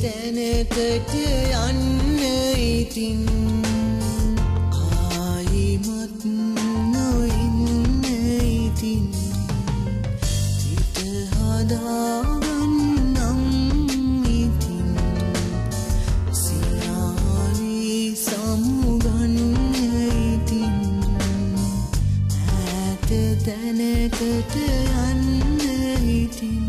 තැනටට යන්න ඉතින් ආයිමත් නොඉන්න ඉතින් සිත හදාගන්නම් ඉතින් සියාවී සමුගන්න ඉතින් ඇත තැනකට යන්න ඉතින්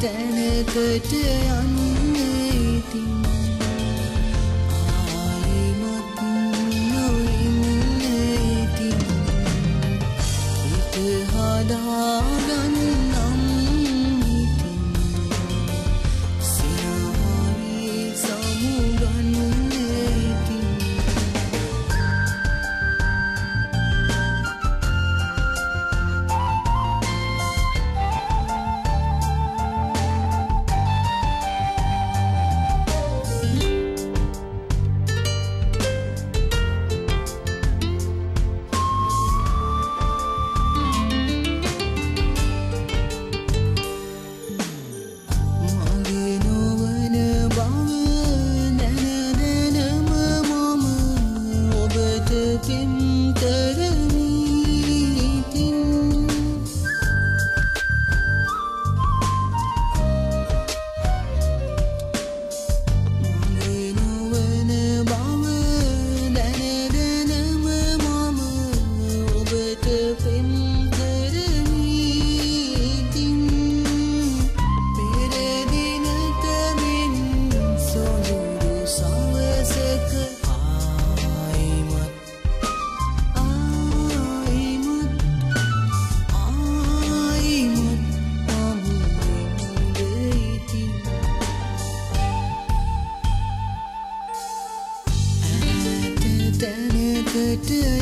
තැනකට යන්නේ ඉතින්. do